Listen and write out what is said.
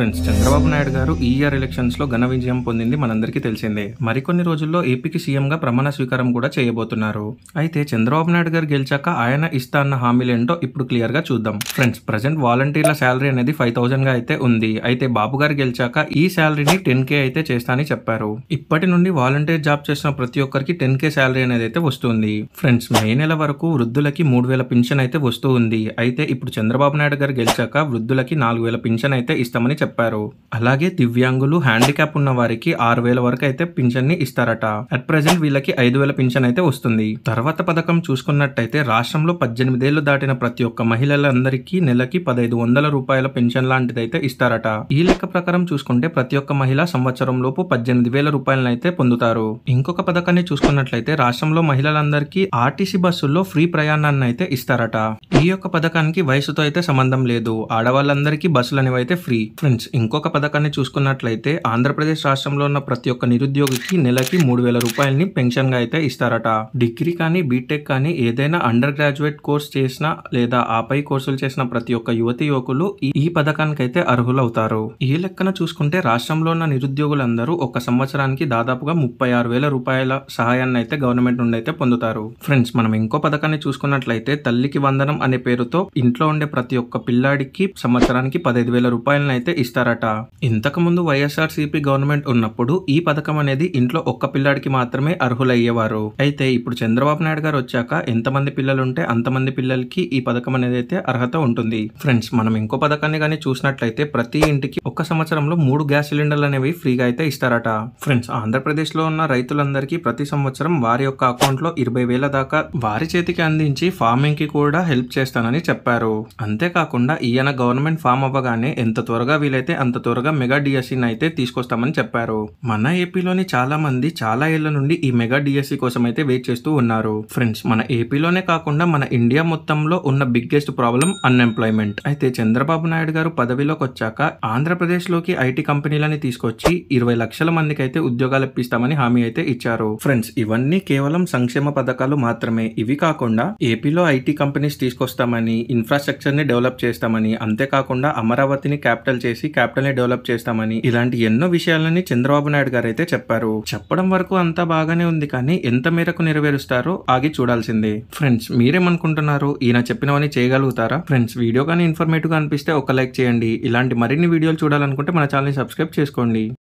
Friends Chandrababu Naidu గారు ఈ year ఎలక్షన్స్లో ఘన విజయం పొందింది మనందరికీ తెలిసిందే. మరికొన్ని రోజుల్లో ఏపీకి సీఎంగా ప్రమాణ స్వీకారం కూడా చేయబోతున్నారు. అయితే చంద్రబాబు నాయుడు గారు గెలిచాక ఆయన ఇస్తా అన్న హామీలేంటో ఇప్పుడు క్లియర్గా చూద్దాం. ఫ్రెండ్స్ ప్రజెంట్ వాలంటీర్ల శాలరీ అనేది ఫైవ్ థౌసండ్గా అయితే ఉంది. అయితే బాబు గారు గెలిచాక ఈ శాలరీని టెన్ కే అయితే చేస్తానని చెప్పారు. ఇప్పటి నుండి వాలంటీర్ జాబ్ చేసిన ప్రతి ఒక్కరికి టెన్ కే శాలరీ అనేది అయితే వస్తుంది. ఫ్రెండ్స్ మే నెల వరకు వృద్ధులకి మూడు వేల పింఛన్ అయితే వస్తూ ఉంది. అయితే ఇప్పుడు చంద్రబాబు నాయుడు గారు గెలిచాక వృద్ధులకి నాలుగు వేల పింఛన్ అయితే ఇస్తామని చెప్పారు. అలాగే దివ్యాంగులు హ్యాండిక్యాప్ ఉన్న వారికి ఆరు వేల వరకు అయితే పింఛన్ని ఇస్తారట. అట్ ప్రెసెంట్ వీళ్ళకి ఐదు వేల పింఛన్ అయితే వస్తుంది. తర్వాత పథకం చూసుకున్నట్టయితే రాష్ట్రంలో పద్దెనిమిదేళ్ళు దాటిన ప్రతి ఒక్క మహిళలందరికీ నెలకి పదహైదు వందల రూపాయల పెన్షన్ లాంటిదైతే ఇస్తారట. ఈ లెక్క ప్రకారం చూసుకుంటే ప్రతి ఒక్క మహిళ సంవత్సరం లోపు పద్దెనిమిది వేల రూపాయలను అయితే పొందుతారు. ఇంకొక పథకాన్ని చూసుకున్నట్లయితే రాష్ట్రంలో మహిళలందరికీ ఆర్టీసీ బస్సుల్లో ఫ్రీ ప్రయాణాన్ని అయితే ఇస్తారట. ఈ యొక్క పథకానికి వయసుతో అయితే సంబంధం లేదు. ఆడవాళ్ళందరికీ బస్సులు అనేవి అయితే ఫ్రీ. ఫ్రెండ్స్ ఇంకొక పథకాన్ని చూసుకున్నట్లయితే ఆంధ్రప్రదేశ్ రాష్ట్రంలో ఉన్న ప్రతి ఒక్క నిరుద్యోగికి నెలకి మూడు వేల రూపాయలని పెన్షన్గా అయితే ఇస్తారట. డిగ్రీ కానీ బీటెక్ కానీ ఏదైనా అండర్ గ్రాడ్యుయేట్ కోర్స్ చేసిన లేదా ఆపై కోర్సులు చేసిన ప్రతి ఒక్క యువతి యువకులు ఈ- ఈ పథకానికి అయితే అర్హులవుతారు. ఈ లెక్కన చూసుకుంటే రాష్ట్రంలో ఉన్న నిరుద్యోగులందరూ ఒక సంవత్సరానికి దాదాపుగా ముప్పై ఆరు వేల రూపాయల సహాయాన్ని అయితే గవర్నమెంట్ నుండి అయితే పొందుతారు. ఫ్రెండ్స్ మనం ఇంకో పథకాన్ని చూసుకున్నట్లయితే తల్లికి వందనం అనే పేరుతో ఇంట్లో ఉండే ప్రతి ఒక్క పిల్లాడికి సంవత్సరానికి పదహైదు వేల రూపాయలను అయితే ఇస్తారట ఇంతకు ముందు గవర్నమెంట్ ఉన్నప్పుడు ఈ పథకం అనేది ఇంట్లో ఒక్క పిల్లాడికి మాత్రమే అర్హులయ్యేవారు. అయితే ఇప్పుడు చంద్రబాబు నాయుడు గారు వచ్చాక ఎంతమంది పిల్లలు ఉంటే అంతమంది పిల్లలకి ఈ పథకం అనేది అయితే అర్హత ఉంటుంది. ఫ్రెండ్స్ మనం ఇంకో పథకాన్ని కానీ చూసినట్లయితే ప్రతి ఇంటికి ఒక్క సంవత్సరంలో మూడు గ్యాస్ సిలిండర్లు అనేవి ఫ్రీగా అయితే ఇస్తారట. ఫ్రెండ్స్ ఆంధ్రప్రదేశ్లో ఉన్న రైతులందరికీ ప్రతి సంవత్సరం వారి యొక్క అకౌంట్లో ఇరవై వేల దాకా వారి చేతికి అందించి ఫార్మింగ్కి కూడా హెల్ప్ చేస్తానని చెప్పారు. అంతేకాకుండా ఈయన గవర్నమెంట్ ఫామ్ అవ్వగానే ఎంత త్వరగా వీలైతే అయితే అంత త్వరగా మెగా డిఎస్సీని అయితే తీసుకొస్తామని చెప్పారు. మన ఏపీలోని చాలా మంది చాలా ఏళ్ళ నుండి ఈ మెగా డిఎస్సీ కోసం అయితే వెయిట్ చేస్తూ ఉన్నారు. ఫ్రెండ్స్ మన ఏపీలోనే కాకుండా మన ఇండియా మొత్తంలో ఉన్న బిగ్గెస్ట్ ప్రాబ్లం అన్ఎంప్లాయ్మెంట్ అయితే చంద్రబాబు నాయుడు గారు పదవిలోకి వచ్చాక ఆంధ్రప్రదేశ్లోకి ఐటీ కంపెనీలని తీసుకొచ్చి ఇరవై లక్షల మందికి అయితే ఉద్యోగాలు ఇప్పిస్తామని హామీ అయితే ఇచ్చారు. ఫ్రెండ్స్ ఇవన్నీ కేవలం సంక్షేమ పథకాలు మాత్రమే. ఇవి కాకుండా ఏపీలో ఐటీ కంపెనీస్ తీసుకొస్తామని ఇన్ఫ్రాస్ట్రక్చర్ని డెవలప్ చేస్తామని అంతేకాకుండా అమరావతిని క్యాపిటల్ చేసి క్యాపిటల్ని డెవలప్ చేస్తామని ఇలాంటి ఎన్నో విషయాలని చంద్రబాబు నాయుడు గారు అయితే చెప్పారు. చెప్పడం వరకు అంతా బాగానే ఉంది కానీ ఎంత మేరకు నెరవేరుస్తారో ఆగి చూడాల్సిందే. ఫ్రెండ్స్ మీరేమనుకుంటున్నారు? ఈయన చెప్పినవని చేయగలుగుతారా? ఫ్రెండ్స్ వీడియో కానీ ఇన్ఫర్మేటివ్గా అనిపిస్తే ఒక లైక్ చేయండి. ఇలాంటి మరిన్ని వీడియోలు చూడాలనుకుంటే మన ఛానల్ని సబ్స్క్రైబ్ చేసుకోండి.